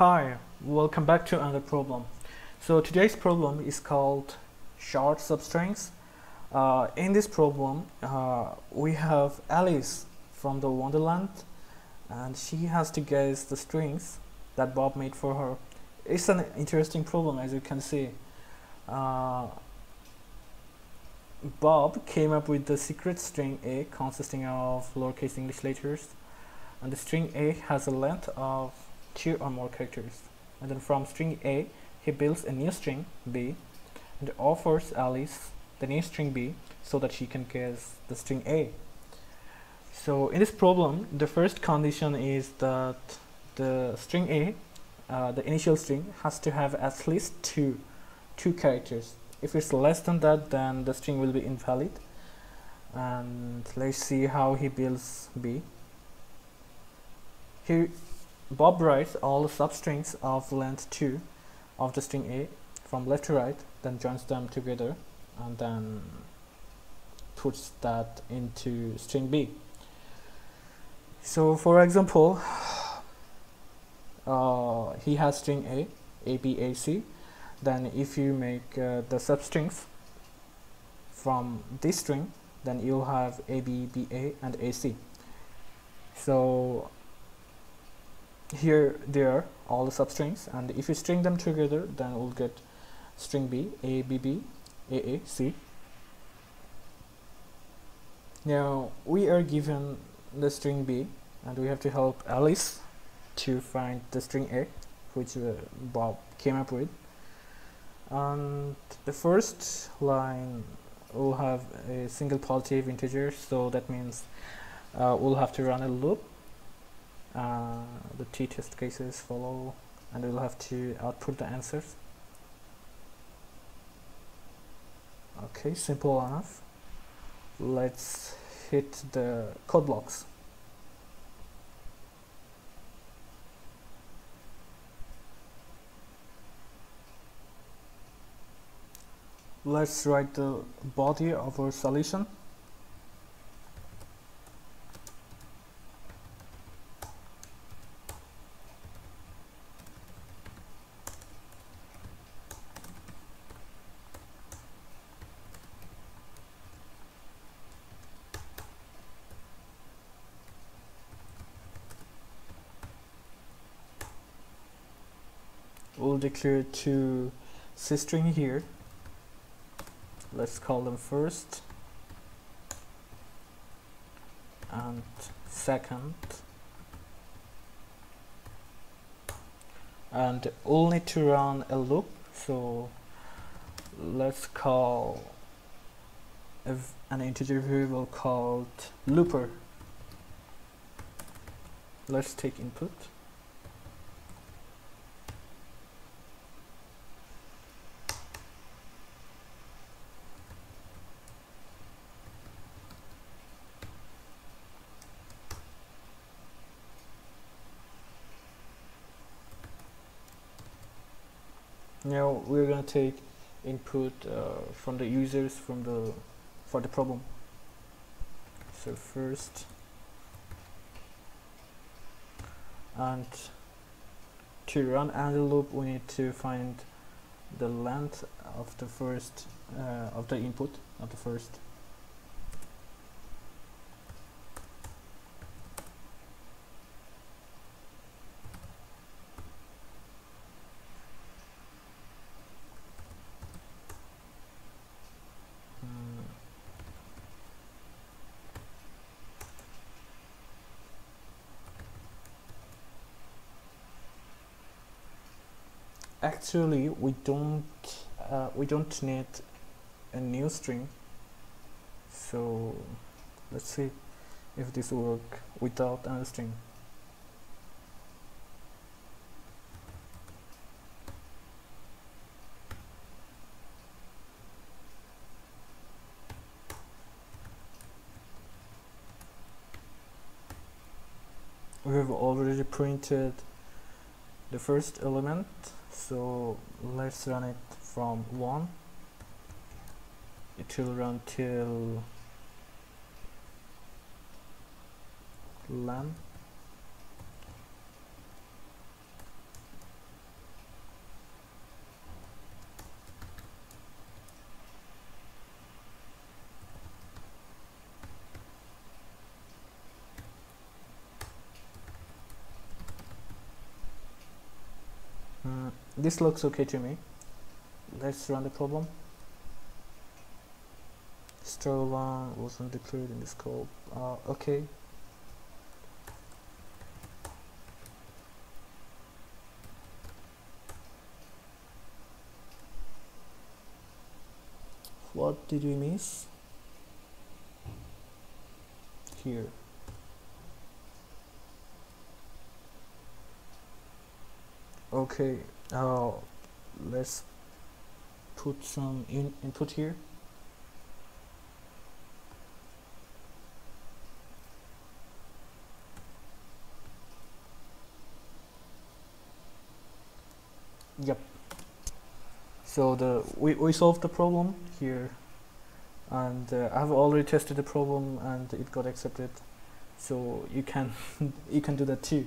Hi, welcome back to another problem. So today's problem is called short substrings. Uh, in this problem, uh, we have Alice from the Wonderland and she has to guess the strings that Bob made for her. It's an interesting problem as you can see. Uh, Bob came up with the secret string A consisting of lowercase English letters and the string A has a length of two or more characters. And then from string A he builds a new string B and offers Alice the new string B so that she can guess the string A. So in this problem the first condition is that the string A uh, the initial string has to have at least two two characters. If it's less than that then the string will be invalid. And let's see how he builds B. Here Bob writes all the substrings of length 2 of the string A from left to right then joins them together and then puts that into string B. So for example uh, he has string A, A A B A C. Then if you make uh, the substrings from this string then you'll have A B B A and A C. So here they are all the substrings. And if you string them together then we'll get string B A B B A A C. Now we are given the string B and we have to help Alice to find the string A which uh, Bob came up with. And the first line will have a single positive integer so that means uh, we'll have to run a loop uh, the t-test cases follow and we'll have to output the answers. Okay simple enough. Let's hit the code blocks. Let's write the body of our solution we'll declare two string here. Let's call them first and second. And we'll need to run a loop so let's call an integer variable called looper. Let's take input now we're going to take input uh, from the users from the for the problem. So first and to run another loop we need to find the length of the first uh, of the input of the first actually we don't uh, we don't need a new string. So let's see if this will work without another string. We have already printed the first element so let's run it from 1 it will run till len this looks okay to me. Let's run the problem. strlen wasn't declared in the scope. Uh, okay. What did we miss? Here okay uh, let's put some in input here. Yep. So the we, we solved the problem here and uh, I've already tested the problem and it got accepted. So you can you can do that too